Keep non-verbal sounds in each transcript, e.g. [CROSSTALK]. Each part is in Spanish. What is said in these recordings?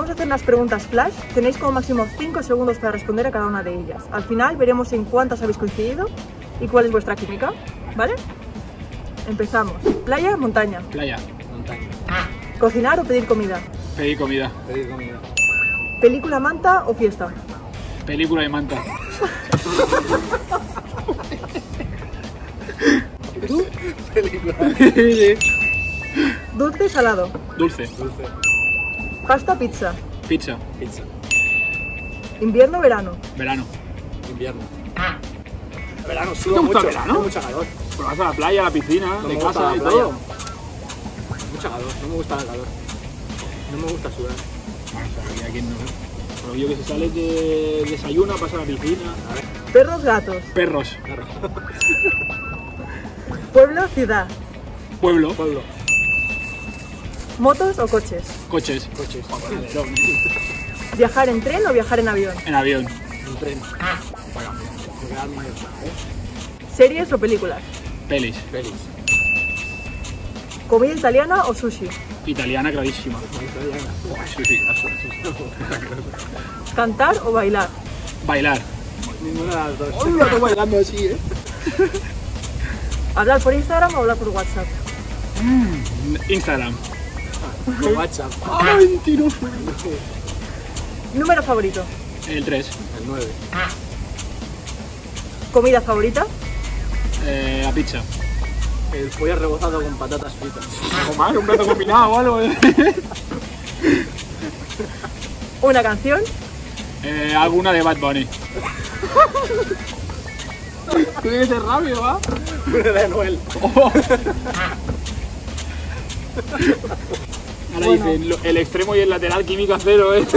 unas preguntas flash. Tenéis como máximo 5 segundos para responder a cada una de ellas. Al final veremos en cuántas habéis coincidido y cuál es vuestra química. ¿Vale? Empezamos. Playa, montaña. Playa. Montaña. Cocinar o pedir comida. Pedir comida. Pedir comida. Película, manta o fiesta. Película de manta. ¿Tú? [LAUGHS] Película. Dulce, salado. Dulce. Dulce. Pasta, pizza. Pizza. Pizza. Invierno, verano. Verano. Invierno. Verano, ¿Te sudo gusta mucho. el verano? Mucho calor. Pero vas a la playa, a la piscina, No de casa y playa. todo. Mucho calor. No me gusta el calor. No me gusta sudar. Bueno, o sea, aquí no. Pero yo que se sale de desayuno, pasa a la piscina. A ver. Perros, gatos. Perros. Claro. Pueblo, ciudad. Pueblo. Pueblo. Motos o coches. Coches. Viajar en tren o viajar en avión. En avión. Un tren. Queda mal. Series o películas. Pelis. Pelis. Comida italiana o sushi. Italiana clarísima. Italiana. Eso sí. [LAUGHS] Cantar o bailar. Bailar. Ninguna de las dos. Estoy bailando así, eh. [LAUGHS] Hablar por Instagram o hablar por WhatsApp. Instagram. Con WhatsApp. ¡Ay, mentiroso! Número favorito. El 3. El 9. Comida favorita. Eh, la pizza. El pollo rebozado con patatas fritas. ¿Algo más? ¿Un plato combinado o algo? Una canción. eh, alguna de Bad Bunny. Tiene que ser rápido, ¿va? de Noel. Ahora dicen, lo- el extremo y el lateral química cero, ¿eh? [LAUGHS]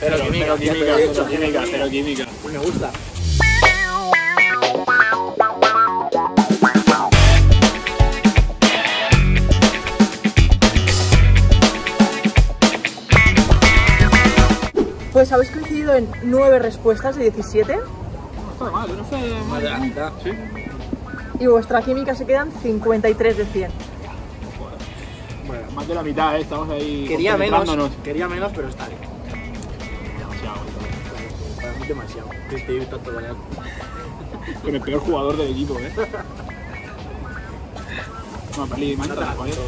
Pero química, cero química, cero química, cero química. Me gusta. Pues habéis coincidido en 9 respuestas de 17 No está mal, no está mal. Sí. y vuestra química se quedan 53 de 100. Más de la mitad, ¿eh? Estamos ahí Quería menos, quería menos, pero está bien. Demasiado. Para mí demasiado. Estoy tanto [LAUGHS] con el peor jugador del equipo, ¿eh? [LAUGHS] No, Pali,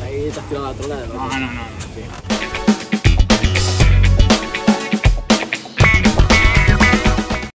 Ahí te has tirado la trola de No, no, no, no, sí.